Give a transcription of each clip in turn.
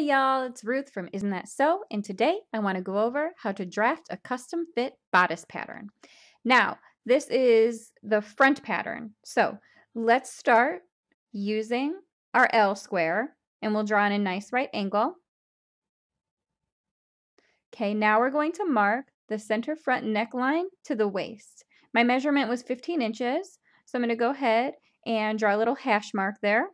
Hey y'all, it's Ruth from Isn't That Sew? And today I want to go over how to draft a custom fit bodice pattern. Now, this is the front pattern. So let's start using our L square and we'll draw in a nice right angle. Okay, now we're going to mark the center front neckline to the waist. My measurement was 15 inches, so I'm going to go ahead and draw a little hash mark there.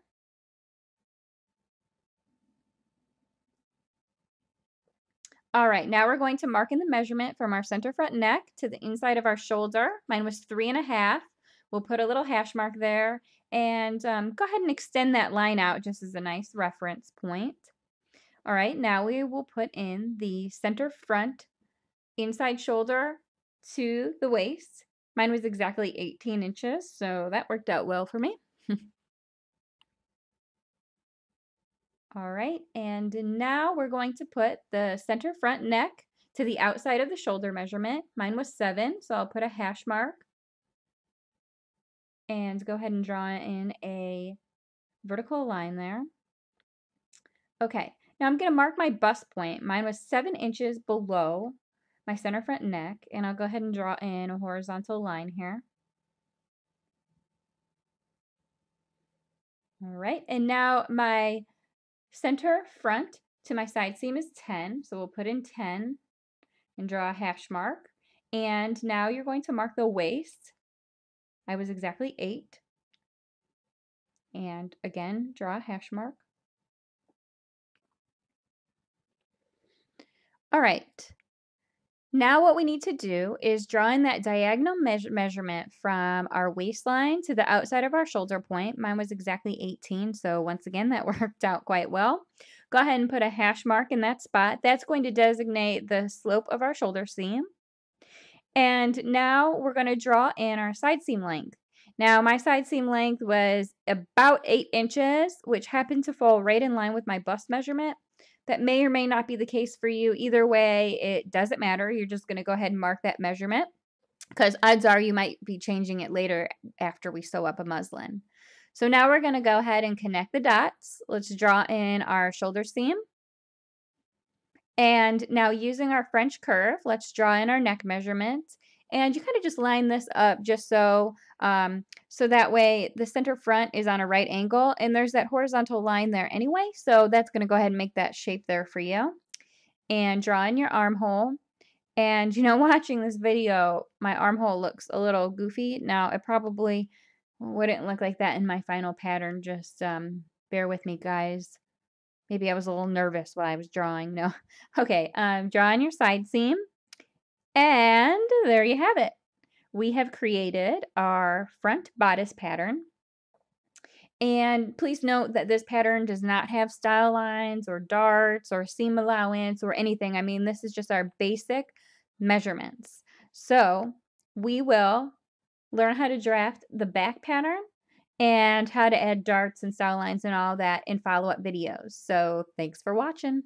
All right, now we're going to mark in the measurement from our center front neck to the inside of our shoulder. Mine was three and a half. We'll put a little hash mark there and um, go ahead and extend that line out just as a nice reference point. All right, now we will put in the center front inside shoulder to the waist. Mine was exactly 18 inches, so that worked out well for me. All right, and now we're going to put the center front neck to the outside of the shoulder measurement. Mine was seven, so I'll put a hash mark and go ahead and draw in a vertical line there. Okay, now I'm going to mark my bust point. Mine was seven inches below my center front neck, and I'll go ahead and draw in a horizontal line here. All right, and now my Center front to my side seam is 10, so we'll put in 10 and draw a hash mark. And now you're going to mark the waist. I was exactly 8. And again, draw a hash mark. All right, now what we need to do is draw in that diagonal measure measurement from our waistline to the outside of our shoulder point. Mine was exactly 18, so once again, that worked out quite well. Go ahead and put a hash mark in that spot. That's going to designate the slope of our shoulder seam. And now we're going to draw in our side seam length. Now, my side seam length was about 8 inches, which happened to fall right in line with my bust measurement. That may or may not be the case for you. Either way, it doesn't matter. You're just going to go ahead and mark that measurement because odds are you might be changing it later after we sew up a muslin. So now we're going to go ahead and connect the dots. Let's draw in our shoulder seam. And now using our French curve, let's draw in our neck measurement. And you kind of just line this up just so um, so that way the center front is on a right angle and there's that horizontal line there anyway. So that's going to go ahead and make that shape there for you. And draw in your armhole. And you know, watching this video, my armhole looks a little goofy. Now, it probably wouldn't look like that in my final pattern. Just um, bear with me, guys. Maybe I was a little nervous while I was drawing. No. Okay, um, draw on your side seam. And there you have it we have created our front bodice pattern. And please note that this pattern does not have style lines or darts or seam allowance or anything. I mean, this is just our basic measurements. So we will learn how to draft the back pattern and how to add darts and style lines and all that in follow-up videos. So thanks for watching.